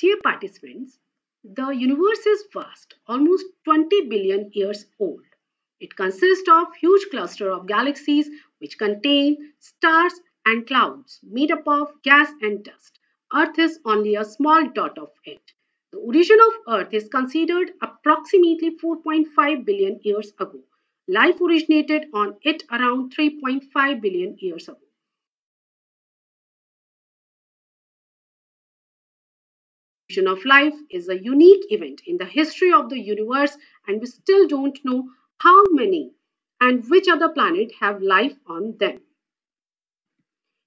Dear participants, the universe is vast, almost 20 billion years old. It consists of huge cluster of galaxies which contain stars and clouds made up of gas and dust. Earth is only a small dot of it. The origin of Earth is considered approximately 4.5 billion years ago. Life originated on it around 3.5 billion years ago. Of life is a unique event in the history of the universe and we still don't know how many and which other planet have life on them.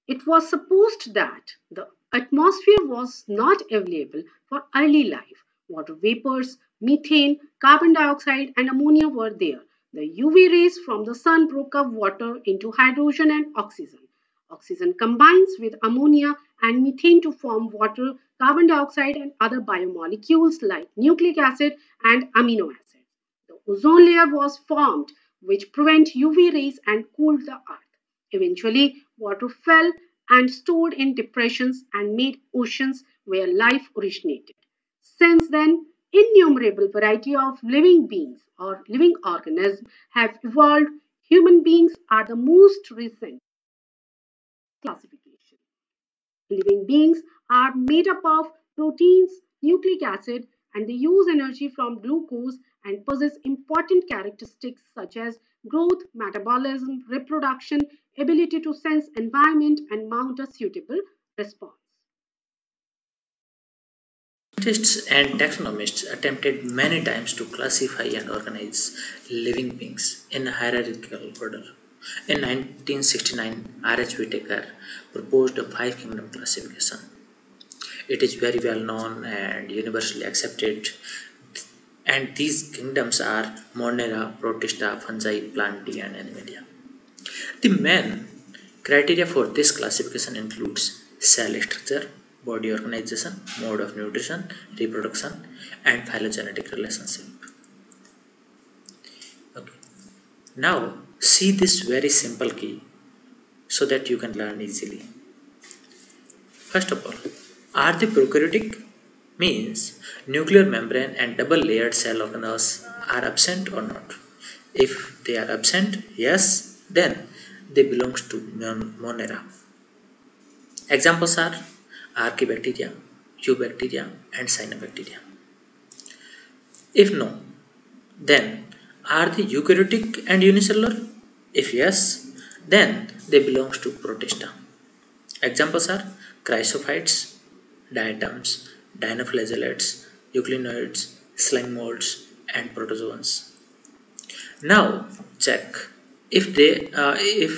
It was supposed that the atmosphere was not available for early life. Water vapors, methane, carbon dioxide and ammonia were there. The UV rays from the sun broke up water into hydrogen and oxygen. Oxygen combines with ammonia and methane to form water, carbon dioxide and other biomolecules like nucleic acid and amino acids. The ozone layer was formed which prevent UV rays and cooled the earth. Eventually, water fell and stored in depressions and made oceans where life originated. Since then, innumerable variety of living beings or living organisms have evolved. Human beings are the most recent classification. Living beings are made up of proteins, nucleic acid, and they use energy from glucose and possess important characteristics such as growth, metabolism, reproduction, ability to sense environment, and mount a suitable response. Scientists and taxonomists attempted many times to classify and organize living beings in a hierarchical order. In 1969, R.H. Whittaker proposed a five kingdom classification. It is very well known and universally accepted. And these kingdoms are Monera, Protista, Fungi, Plantae, and Animalia. The main criteria for this classification includes cell structure, body organization, mode of nutrition, reproduction, and phylogenetic relationship. Okay. Now, see this very simple key so that you can learn easily. First of all, are the prokaryotic means nuclear membrane and double layered cell organelles are absent or not? If they are absent, yes, then they belongs to Monera. Examples are Archaebacteria, Eubacteria and Cyanobacteria. If no, then are they eukaryotic and unicellular? If yes, then they belong to Protista. Examples are chrysophytes, diatoms, dinoflagellates, euglenoids, slime molds, and protozoans. Now check if they uh, if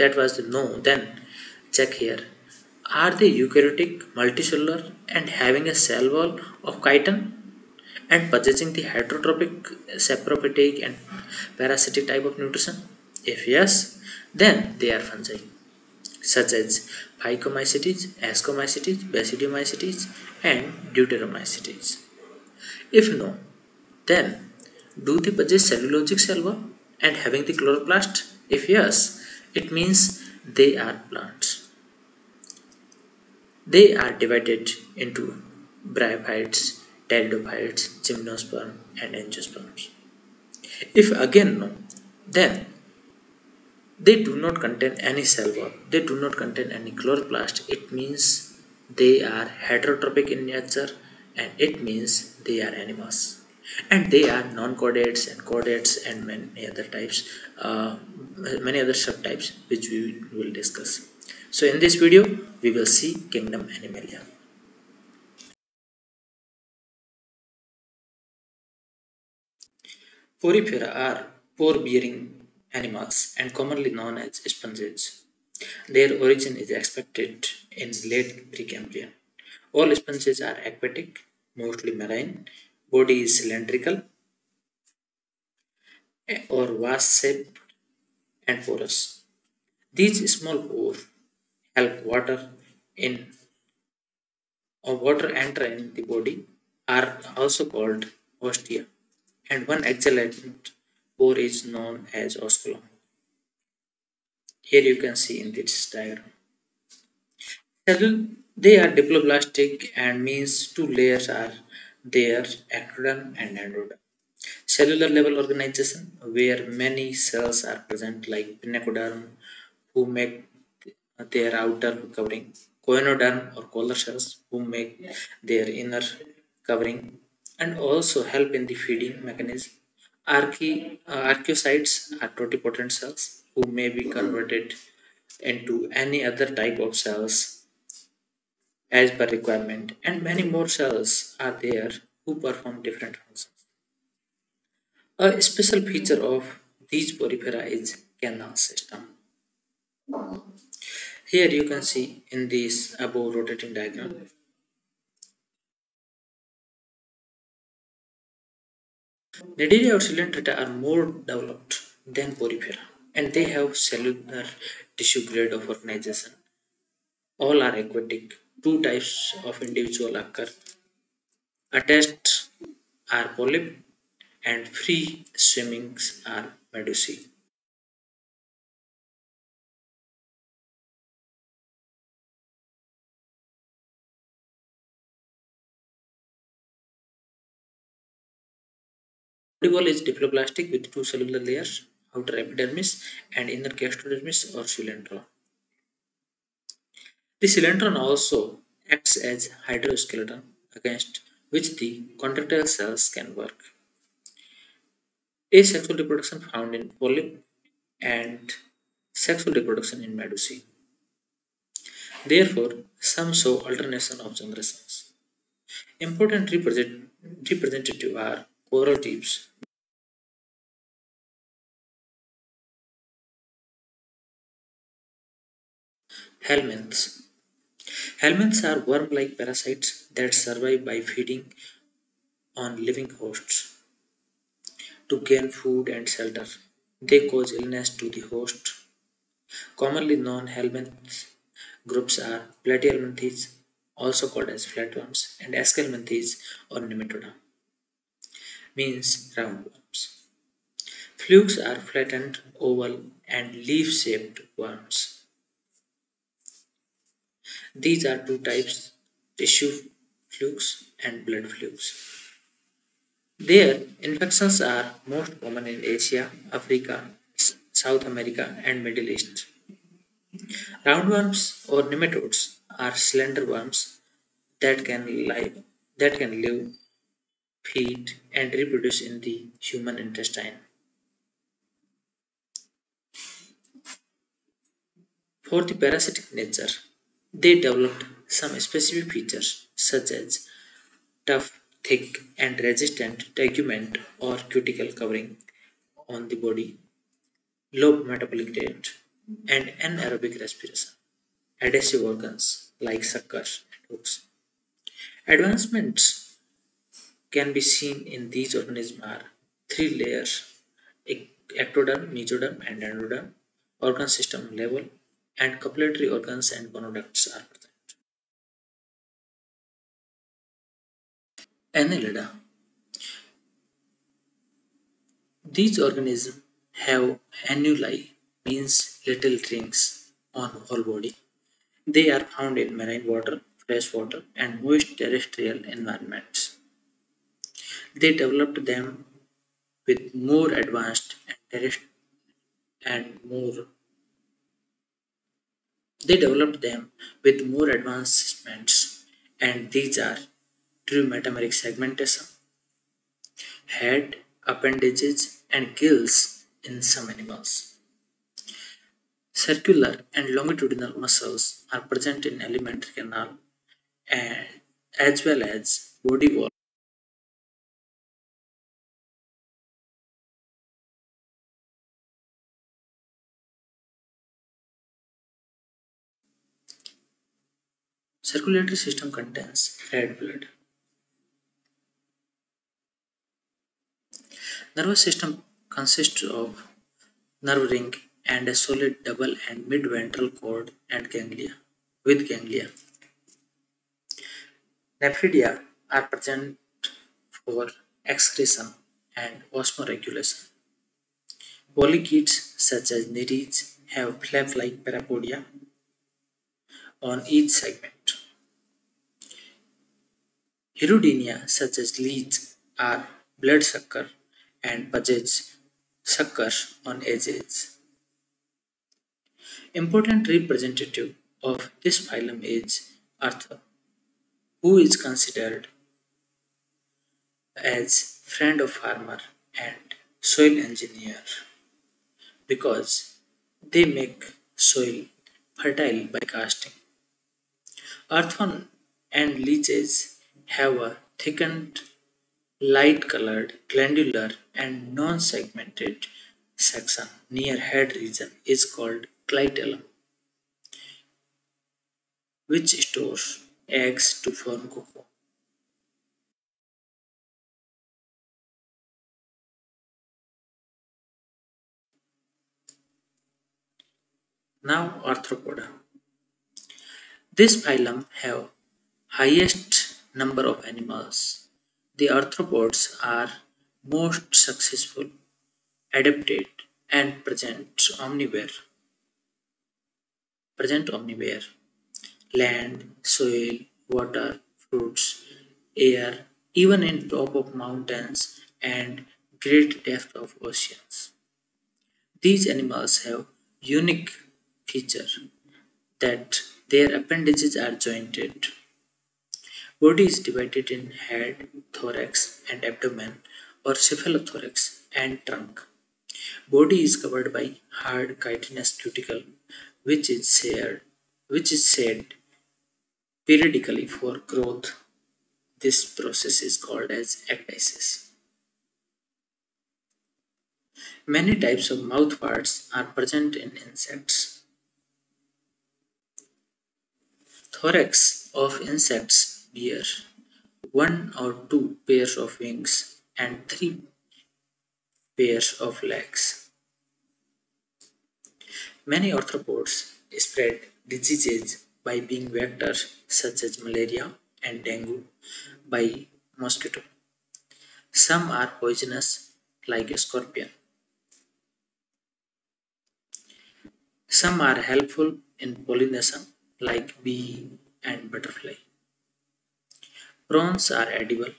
that was no then check here are they eukaryotic multicellular and having a cell wall of chitin and possessing the heterotrophic saprophytic and parasitic type of nutrition if yes, then they are fungi, such as Phycomycetes, Ascomycetes, Basidiomycetes, and Deuteromycetes. If no, then do they possess cellulosic cell wall and having the chloroplast? If yes, it means they are plants. They are divided into bryophytes, pteridophytes, gymnosperm, and angiosperms. If again no, then they do not contain any cell wall they do not contain any chloroplast. It means they are heterotrophic in nature and it means they are animals and they are non-chordates and chordates and many other types uh, many other subtypes which we will discuss. So in this video we will see kingdom animalia. Porifera are pore bearing animals and commonly known as sponges. Their origin is expected in late Precambrian. All sponges are aquatic, mostly marine. Body is cylindrical eh, or vase-shaped and porous. These small pores help water in or water enter in the body are also called ostia and one excellent core is known as osculum. Here you can see in this diagram. They are diploblastic and means two layers are there, ectoderm and endoderm. Cellular level organization where many cells are present like pinacoderm who make their outer covering, choanoderm or collar cells who make their inner covering and also help in the feeding mechanism. Archae, uh, archaeocytes are totipotent cells who may be converted into any other type of cells as per requirement and many more cells are there who perform different functions. A special feature of these porifera is canal system. Here you can see in this above rotating diagram, Cnidaria or Coelenterata are more developed than porifera and they have cellular tissue grade of organization. All are aquatic. Two types of individual occur. Attached are polyp and free swimmings are medusae. Body wall is diploblastic with two cellular layers, outer epidermis and inner gastrodermis or coelenteron. The coelenteron also acts as hydroskeleton against which the contractile cells can work. Asexual reproduction found in polyp and sexual reproduction in medusae. Therefore, some show alternation of generations. Important represent, representative are coral reefs, helminths. Helminths are worm-like parasites that survive by feeding on living hosts to gain food and shelter. They cause illness to the host. Commonly known helminth groups are platyhelminthes, also called as flatworms, and aschelminthes or nematoda, means roundworms. Flukes are flattened, oval, and leaf-shaped worms. These are two types, tissue flukes and blood flukes. Their infections are most common in Asia, Africa, South America, and Middle East. Roundworms or nematodes are slender worms that can live that can live, feed, and reproduce in the human intestine. For the parasitic nature, they developed some specific features such as tough, thick, and resistant tegument or cuticle covering on the body, low metabolic rate, and anaerobic respiration, adhesive organs like suckers and hooks. Advancements can be seen in these organisms are three layers ectoderm, mesoderm, and endoderm, organ system level, and copulatory organs and gonoducts are present. Annelida. These organisms have annuli, means little rings, on whole body. They are found in marine water, fresh water, and moist terrestrial environments. They developed them with more advanced and, and more They developed them with more advancements, and these are true metameric segmentation, head, appendages, and gills in some animals. Circular and longitudinal muscles are present in alimentary canal and as well as body wall. Circulatory system contains red blood. Nervous system consists of nerve ring and a solid double and mid-ventral cord and ganglia with ganglia. Nephridia are present for excretion and osmoregulation. Polychaetes such as nerids have flap-like parapodia, on each segment. Hirudinea such as leads are bloodsucker and pudges suckers on edges. Important representative of this phylum is Arthur, who is considered as friend of farmer and soil engineer because they make soil fertile by casting. Earthworm and leeches have a thickened, light-colored, glandular and non-segmented section near head region is called clitellum, which stores eggs to form cocoa. Now Arthropoda. This phylum have highest number of animals. The arthropods are most successful, adapted, and present omnivore. Present omnivore. Land, soil, water, fruits, air, even in top of mountains and great depth of oceans. These animals have unique feature that their appendages are jointed. Body is divided in head, thorax and abdomen or cephalothorax and trunk. Body is covered by hard chitinous cuticle which is shared which is shed periodically for growth. This process is called as ecdysis. Many types of mouth parts are present in insects. Thorax of insects bear one or two pairs of wings and three pairs of legs. Many arthropods spread diseases by being vectors such as malaria and dengue by mosquito. Some are poisonous like a scorpion. Some are helpful in pollination like bee and butterfly. Prawns are edible.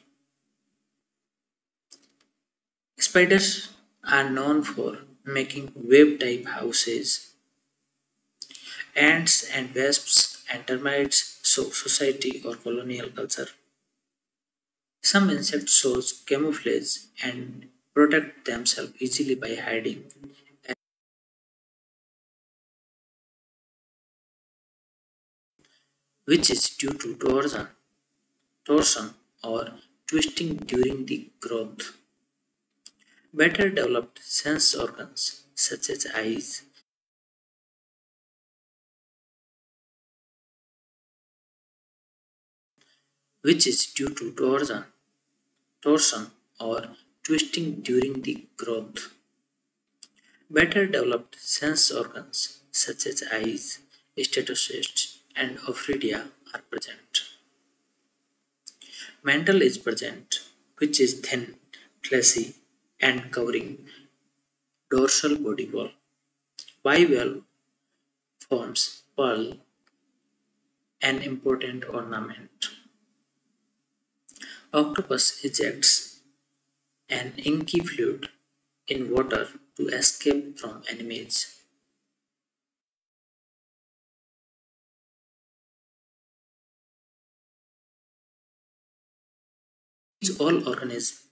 Spiders are known for making web-type houses. Ants and wasps and termites show society or colonial culture. Some insects show camouflage and protect themselves easily by hiding, which is due to torsion, torsion or twisting during the growth. Better developed sense organs such as eyes, which is due to torsion, torsion or twisting during the growth. Better developed sense organs such as eyes, statocysts, and osphradia are present. Mantle is present, which is thin, fleshy, and covering dorsal body wall. Bivalve forms pearl, an important ornament. Octopus ejects an inky fluid in water to escape from enemies. All organisms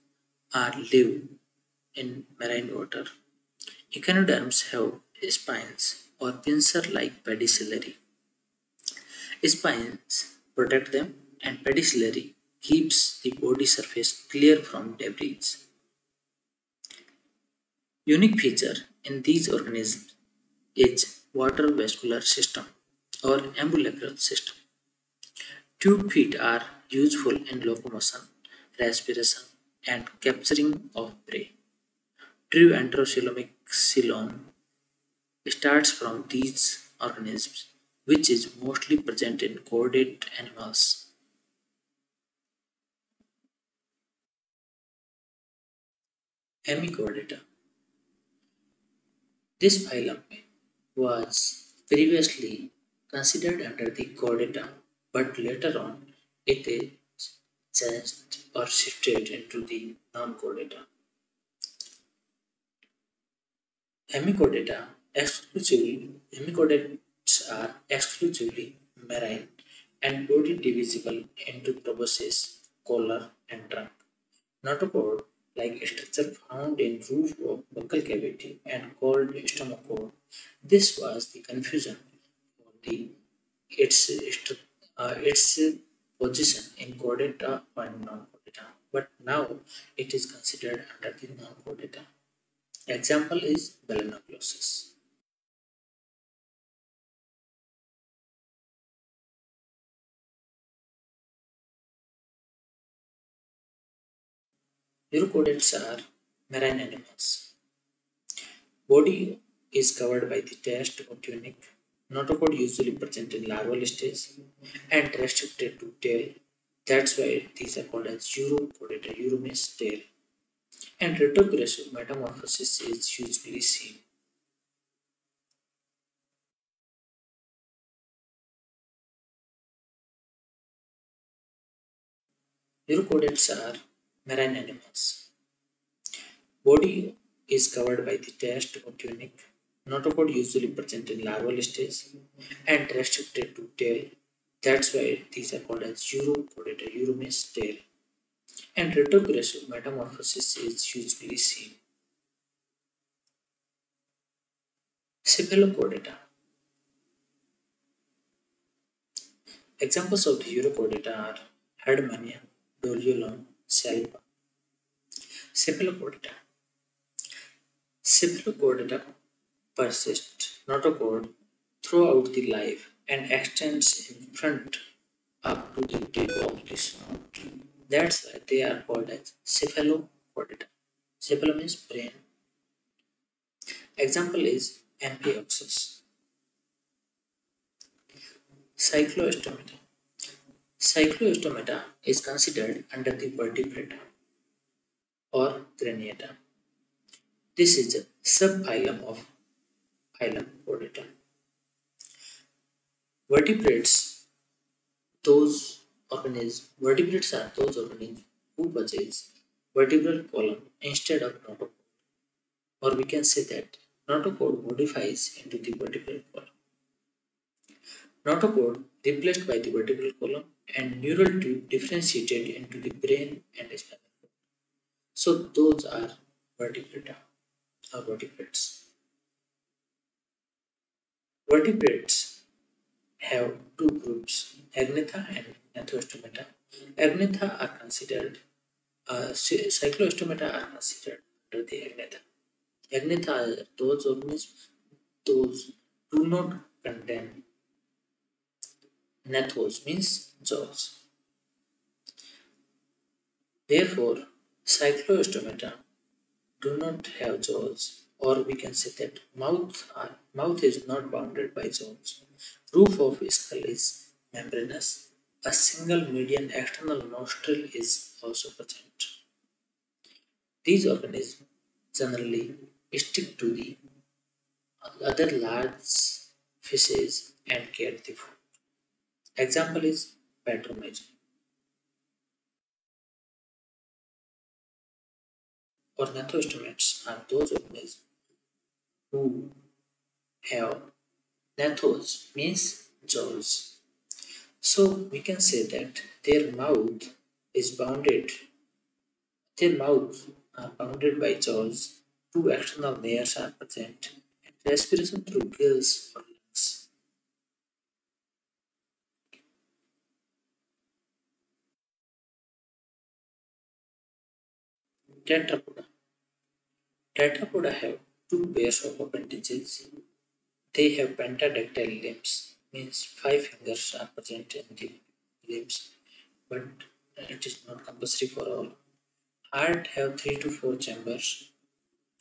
are live in marine water. Echinoderms have spines or pincer-like pedicellary. Spines protect them and pedicellary keeps the body surface clear from debris. Unique feature in these organisms is water vascular system or ambulacral system. Tube feet are useful in locomotion, respiration, and capturing of prey. True enterocoelomic coelom starts from these organisms, which is mostly present in chordate animals. Hemichordata. This phylum was previously considered under the chordata, but later on it is changed or shifted into the non-chordata. Amico Hemichordata exclusively data are exclusively marine and body divisible into proboscis, collar, and trunk. Notochord, like structure found in roof of buccal cavity and called stomochord. This was the confusion for the its uh, its position in chordata and non-chordata, but now it is considered under the non-chordata. Example is balanoglossus. Urochordates are marine animals. Body is covered by the chest or tunic. Notochord usually present in larval stage and restricted to tail. That's why these are called as urochordata, uro means tail and retrogressive metamorphosis is usually seen. Urochordates are marine animals. Body is covered by the chest or tunic. Notochord usually present in larval stage and restricted to tail. That's why these are called as urochordata. Uro tail and retrogressive metamorphosis is usually seen. Cephalochordata Examples of the urochordata are Herdmania, Doliolum, Salpa. Cephalochordata Cephalochordata persist notochord throughout the life and extends in front up to the tip of the snout. That's why they are called as cephalochordata. Cephalo means brain. Example is Amphioxus. Cyclostomata. Cyclostomata is considered under the vertebrata or craniata. This is a subphylum of phylum Chordata. Vertebrates, those organisms, vertebrates are those organisms who possess vertebral column instead of notochord. Or we can say that notochord modifies into the vertebral column. Notochord replaced by the vertebral column and neural tube differentiated into the brain and spinal cord. So those are vertebrata or vertebrates. Vertebrates have two groups, agnatha and Gnathostomata. Agnatha are considered, uh, cyclostomata are considered under the Agnatha. Agnatha are those organisms those do not contain gnathos means jaws. Therefore, cyclostomata do not have jaws or we can say that mouth are, mouth is not bounded by zones Roof of skull is membranous a single median external nostril is also present. These organisms generally stick to the other large fishes and carry the food. Example is Petromyzon. Gnathostomates are those organisms who have gnathos means jaws so we can say that their mouth is bounded, their mouth are bounded by jaws, two external layers are present, and respiration through gills or lungs. Tetrapoda. Tetrapoda have two pairs of appendages. They have pentadactyl limbs means five fingers are present in the limbs, but it is not compulsory for all. Heart have three to four chambers.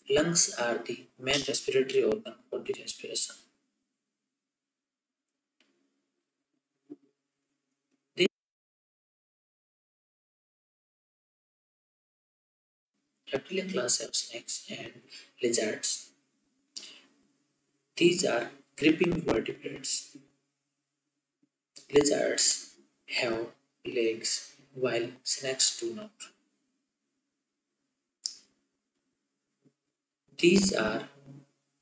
Lungs are the main respiratory organ for the respiration. Reptilian class have snakes and lizards. These are creeping vertebrates Lizards have legs while snakes do not. These are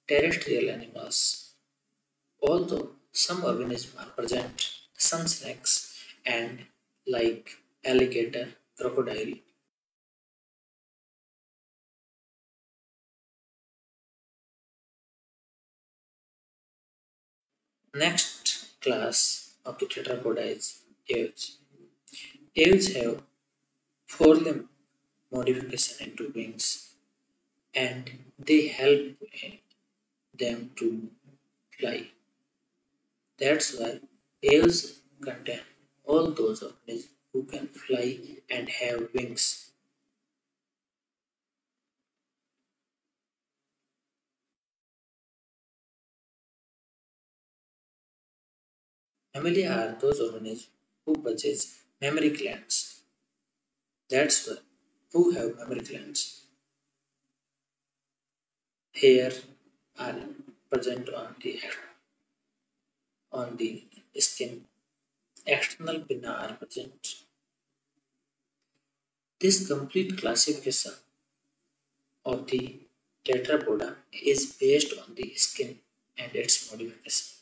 terrestrial animals, although some organisms are present, some snakes and like alligator, crocodile. Next class of the tetrapoda is aves. Aves have four-limb modification into wings and they help them to fly. That's why aves contain all those organisms who can fly and have wings. Mammalia are those organisms who possess mammary glands. That's why who have mammary glands. Hair are present on the on the skin. External pinna are present. This complete classification of the tetrapoda is based on the skin and its modification.